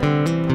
Música